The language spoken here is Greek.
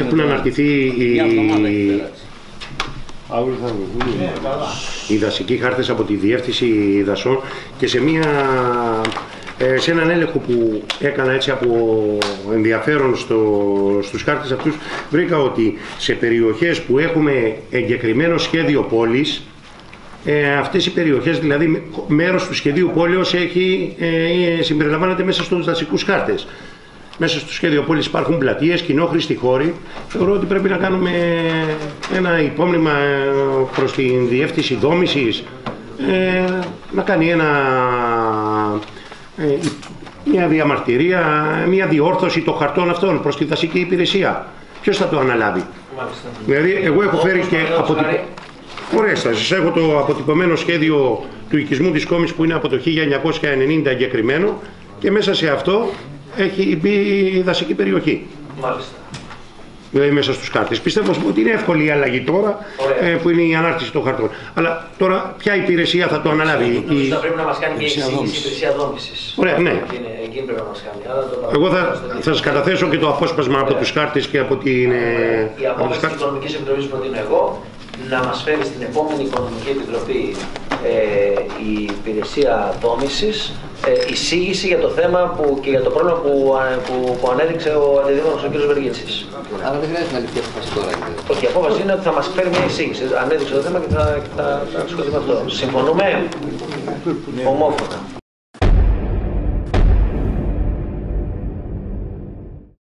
Έχουν αναρτηθεί οι, οι δασικοί χάρτες από τη Διεύθυνση Δασών και σε, μια, ε, σε έναν έλεγχο που έκανα έτσι από ενδιαφέρον στο, στους χάρτες αυτούς βρήκα ότι σε περιοχές που έχουμε εγκεκριμένο σχέδιο πόλης ε, αυτές οι περιοχές, δηλαδή μέρος του σχεδίου πόλεως έχει, ε, συμπεριλαμβάνεται μέσα στους δασικούς χάρτες. Μέσα στο σχέδιο πόλης υπάρχουν πλατείες, κοινόχρηστοι χώροι. Θεωρώ ότι πρέπει να κάνουμε ένα υπόμνημα ε, προς την διεύθυνση δόμησης, ε, να κάνει ένα, ε, μια διαμαρτυρία, μια διόρθωση των χαρτών αυτών προς τη δασική υπηρεσία. Ποιος θα το αναλάβει; Μάλιστα. Δηλαδή, εγώ έχω φέρει και από την... Ωραία, σας έχω το αποτυπωμένο σχέδιο του οικισμού της Κόμης που είναι από το 1990 εγκεκριμένο και μέσα σε αυτό έχει μπει η δασική περιοχή. Μάλιστα. Δηλαδή μέσα στους χάρτες. Πιστεύω ότι είναι εύκολη η αλλαγή τώρα ε, που είναι η ανάρτηση των χαρτών. Αλλά τώρα ποια υπηρεσία θα το αναλάβει. Η... Θα πρέπει να μας κάνει και η υπηρεσία δόμησης. Ωραία, ναι. Εκείνη πρέπει να μας κάνει. Άρα το Εγώ θα, θα σας καταθέσω και το απόσπασμα από τους χάρτες και από την... Ε, η απόφαση της Οικονομικής Επιτροπής που προτείνω εγώ να μας φέρει στην επόμενη Οικονομική Επιτροπή ε, η υπηρεσία δόμησης ε, εισήγηση για το θέμα που, και για το πρόβλημα που, που, που ανέδειξε ο αντιδήμαρχος ο κ. Βεργίτσης. Αλλά δεν χρειάζεται να ληφθεί απόφαση τώρα. Όχι, η απόφαση είναι ότι θα μας φέρει μια εισήγηση. Ανέδειξε το θέμα και θα, θα, θα ασχοληθεί με αυτό. Συμφωνούμε; Ομόφωνα.